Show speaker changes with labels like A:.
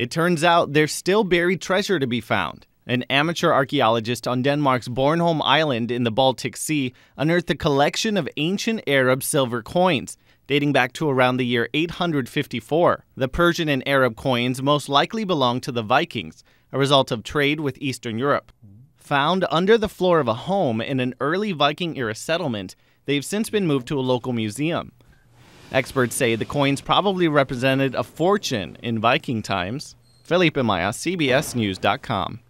A: It turns out there's still buried treasure to be found. An amateur archaeologist on Denmark's Bornholm Island in the Baltic Sea unearthed a collection of ancient Arab silver coins dating back to around the year 854. The Persian and Arab coins most likely belonged to the Vikings, a result of trade with Eastern Europe. Found under the floor of a home in an early Viking era settlement, they've since been moved to a local museum. Experts say the coins probably represented a fortune in Viking times. Felipe Maya, CBSNews.com.